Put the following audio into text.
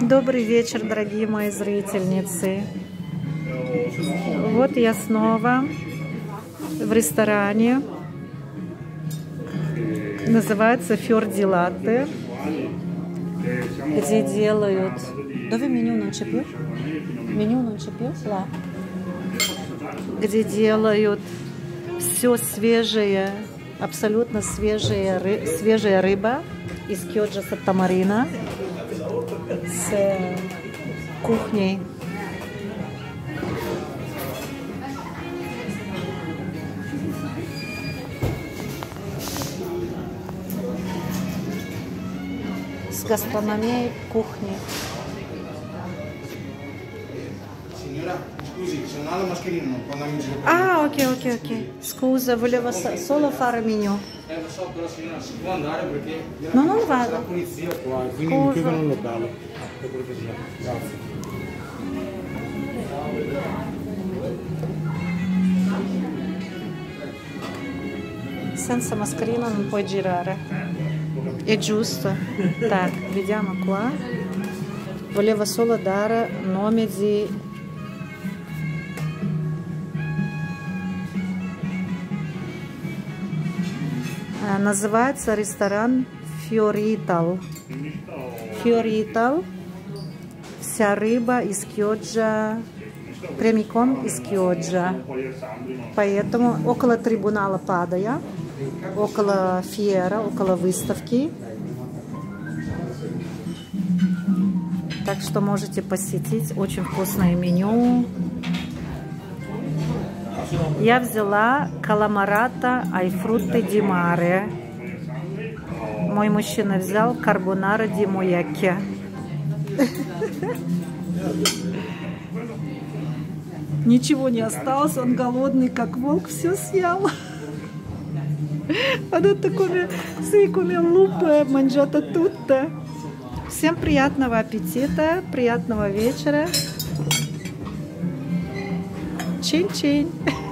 Добрый вечер, дорогие мои зрительницы. Вот я снова в ресторане. Называется Фьорди Латте, где делают... Dove меню non c'è più? Меню non c'è più? Là. Где делают все свежее, абсолютно свежая, свежая рыба из кёджа саттамарина с кухней. С гастрономией кухни. Scusi, c'è un altro mascherino, non può andarmi in giro. Ah, ok, ok, ok. Scusa, volevo sa- solo fare menù. Eh, lo so, però signora, si può andare perché... No, non C'è la vado. polizia qua, e quindi Scusa. mi chiudono il locale. Per cortesia, grazie. Senza mascherina non puoi girare. È giusto. Так, vediamo qua. Volevo solo dare nome di... Называется ресторан Фьоритал. Фьоритал. Вся рыба из кьоджа, прямиком из кьоджа. Поэтому около трибунала Падая, около Фиера, около выставки. Так что можете посетить. Очень вкусное меню. Я взяла каламарата айфрутте ди маре. Мой мужчина взял карбонара ди мояке. Ничего не осталось, он голодный, как волк, все съел. Sì, come un lupo, ha mangiato tutto. Всем приятного аппетита, приятного вечера. Tchim, tchim.